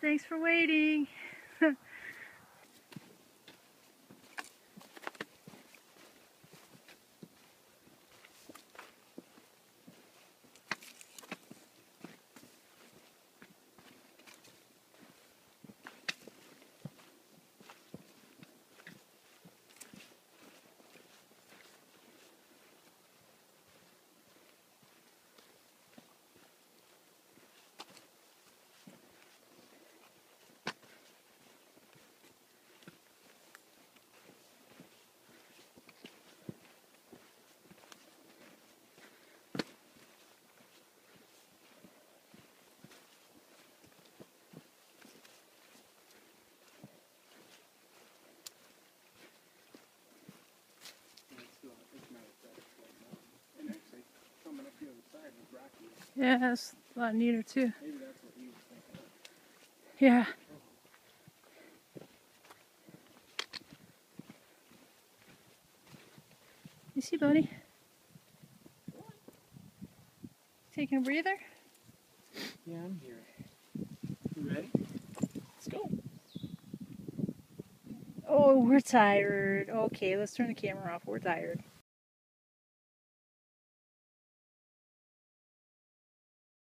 Thanks for waiting. Yeah, that's a lot neater too. Yeah. You see, buddy? Taking a breather? Yeah, I'm here. You ready? Let's go. Oh, we're tired. Okay, let's turn the camera off. We're tired.